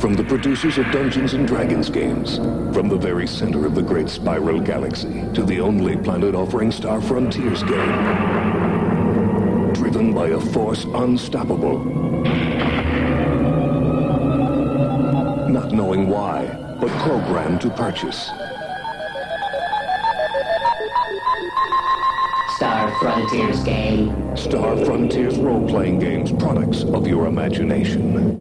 From the producers of Dungeons and Dragons games, from the very center of the great spiral galaxy to the only planet offering Star Frontiers game. Driven by a force unstoppable. Not knowing why, but programmed to purchase. Star Frontiers game. Star Frontiers role-playing games, products of your imagination.